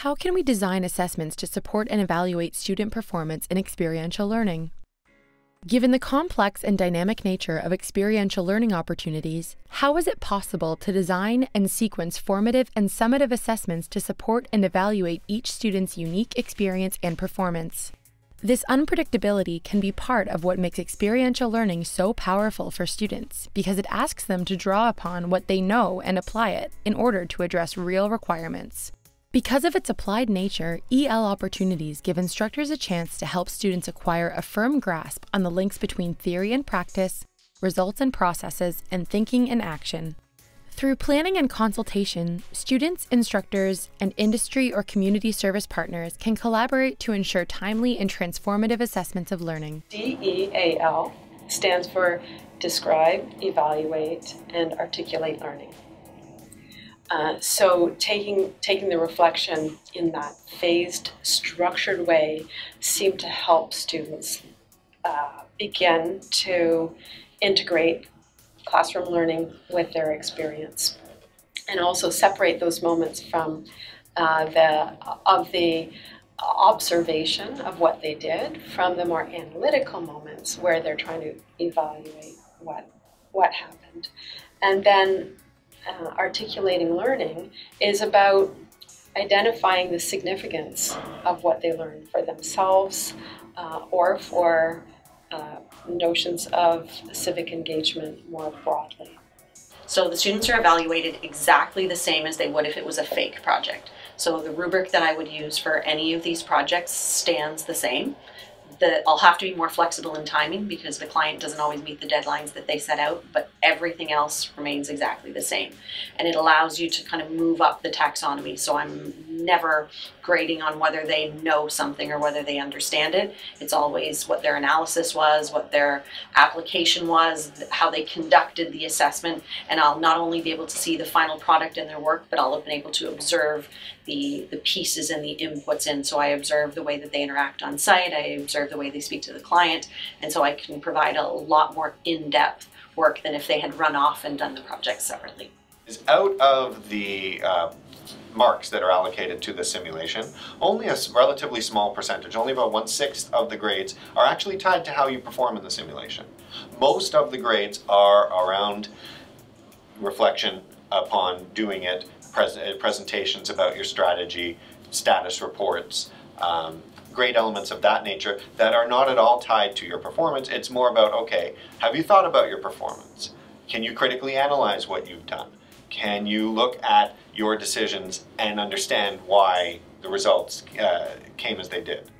How can we design assessments to support and evaluate student performance in experiential learning? Given the complex and dynamic nature of experiential learning opportunities, how is it possible to design and sequence formative and summative assessments to support and evaluate each student's unique experience and performance? This unpredictability can be part of what makes experiential learning so powerful for students because it asks them to draw upon what they know and apply it in order to address real requirements. Because of its applied nature, EL opportunities give instructors a chance to help students acquire a firm grasp on the links between theory and practice, results and processes, and thinking and action. Through planning and consultation, students, instructors, and industry or community service partners can collaborate to ensure timely and transformative assessments of learning. DEAL stands for Describe, Evaluate, and Articulate Learning. Uh, so taking taking the reflection in that phased, structured way seemed to help students uh, begin to integrate classroom learning with their experience, and also separate those moments from uh, the of the observation of what they did from the more analytical moments where they're trying to evaluate what what happened, and then uh, articulating learning is about identifying the significance of what they learn for themselves uh, or for uh, notions of civic engagement more broadly. So the students are evaluated exactly the same as they would if it was a fake project. So the rubric that I would use for any of these projects stands the same the, I'll have to be more flexible in timing because the client doesn't always meet the deadlines that they set out, but everything else remains exactly the same. And it allows you to kind of move up the taxonomy. So I'm never grading on whether they know something or whether they understand it. It's always what their analysis was, what their application was, how they conducted the assessment, and I'll not only be able to see the final product in their work, but I'll have been able to observe the, the pieces and the inputs in. So I observe the way that they interact on site, I observe the way they speak to the client, and so I can provide a lot more in-depth work than if they had run off and done the project separately. Is out of the uh, marks that are allocated to the simulation, only a relatively small percentage, only about one-sixth of the grades, are actually tied to how you perform in the simulation. Most of the grades are around reflection upon doing it, pres presentations about your strategy, status reports, um, great elements of that nature that are not at all tied to your performance. It's more about, okay, have you thought about your performance? Can you critically analyze what you've done? Can you look at your decisions and understand why the results uh, came as they did?